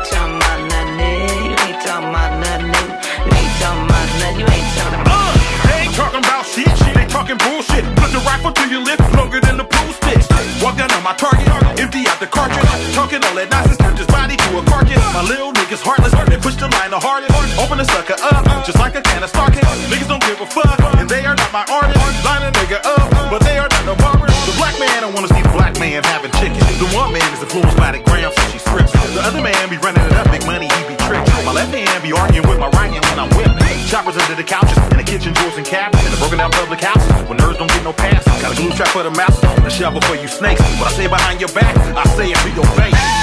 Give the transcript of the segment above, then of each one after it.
Uh, bullshit. Put the rifle to your lip, longer than pool stick. Walk down on my target, empty out the cartridge. Talking all that nonsense, turn his body to a carcass. My little niggas heartless, they push the line the hardest. Open the sucker up, just like a can of Starkist. Niggas don't give a fuck, and they are not my artists. Line a nigga up, but they are not no barbers. The black man don't wanna see the black man having chicken. The one man is influenced by the gram, so she scripts. The other man be running it up, big money, he be tricked. My left hand be arguing with my right hand when I'm whipped. Choppers under the couches, in the kitchen drawers and cabinets, in the broken down public houses, when nerds don't get no pass. Got a glue trap for the mouse, a shovel for you snakes. What I say behind your back, I say it to your face.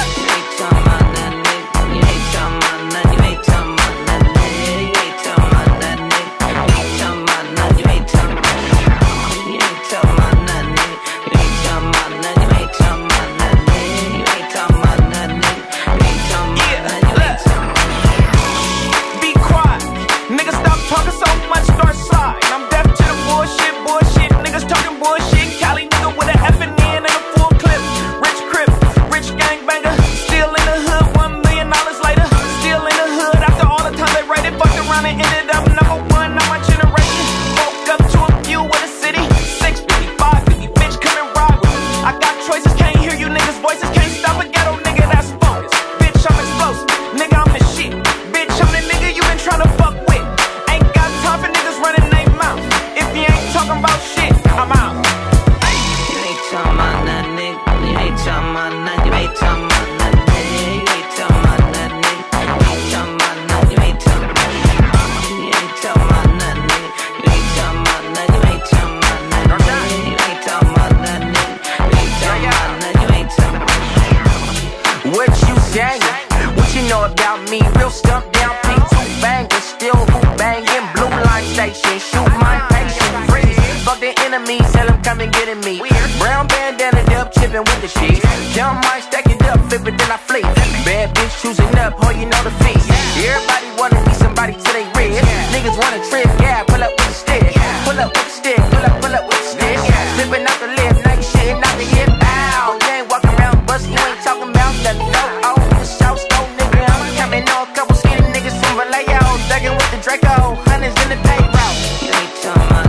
I'm out. You ain't talking about nothing, nigga. You ain't talking about nothing. You ain't talking about nothing. You ain't talking about nothing, nigga. You ain't talking about nothing. You ain't talking about nothing. You ain't talking about nothing, nigga. You ain't talking about nothing. You ain't talking about nothing. You ain't talking about nigga. You ain't talking about nothing. You ain't talking about nothing. What you saying? What you know about me? Real stuff down, P2 banging, still who banging. Blue line station, shoot my. Enemies, tell him come and get in me. Brown bandana, dub chipping with the sheets. Jump might stack it up, flip it, then I flip. Bad bitch choosing up, oh, you know the feast. Everybody wanna be somebody till they rich. Niggas wanna trip, yeah, pull up with the stick. Pull up with the stick, pull up, pull up with the stick. Slipping out the lip, now you shitting out the hip. Ow, you ain't walking around bus, you ain't talking about nothing. No, oh, the South Stone nigga, I'm coming on a couple skinny niggas from Vallejo. Dugging with the Draco, hundreds in the paper. You ain't talking